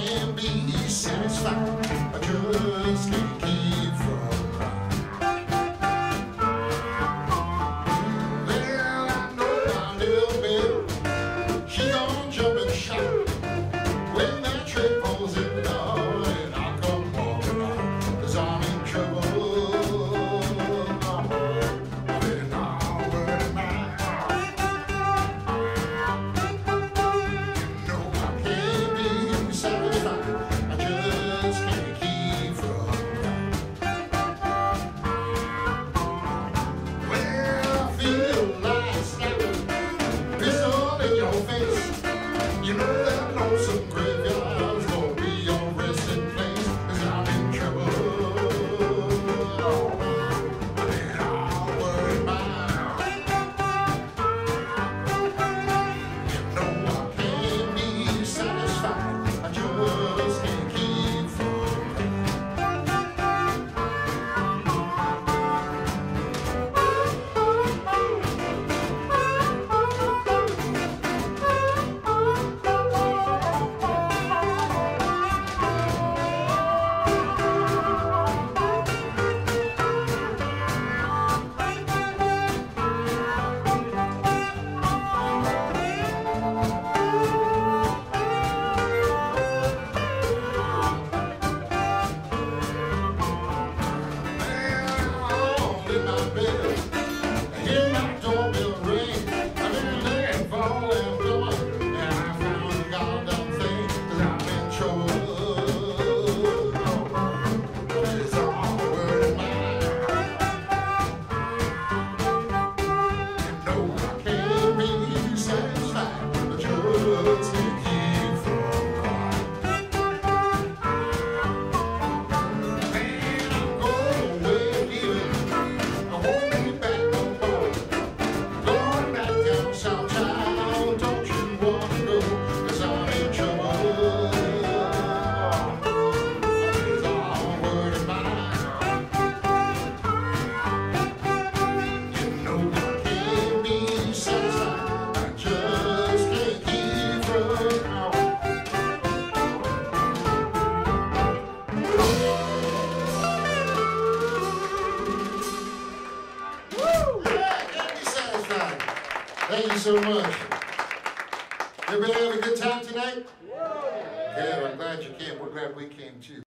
can be satisfied. Thank you so much. Everybody have a good time tonight? Good, I'm glad you came. We're glad we came too.